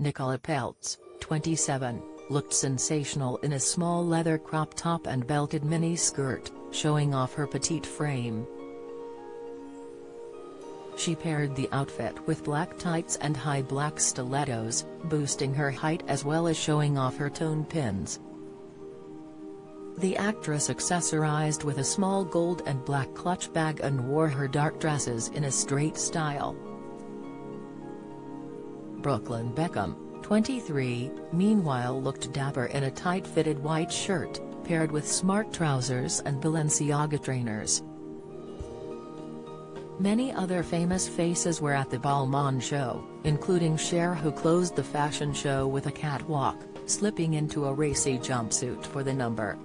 Nicola Peltz, 27, looked sensational in a small leather crop top and belted mini skirt, showing off her petite frame. She paired the outfit with black tights and high black stilettos, boosting her height as well as showing off her tone pins. The actress accessorized with a small gold and black clutch bag and wore her dark dresses in a straight style. Brooklyn Beckham, 23, meanwhile looked dapper in a tight-fitted white shirt, paired with smart trousers and Balenciaga trainers. Many other famous faces were at the Balmain show, including Cher who closed the fashion show with a catwalk, slipping into a racy jumpsuit for the number.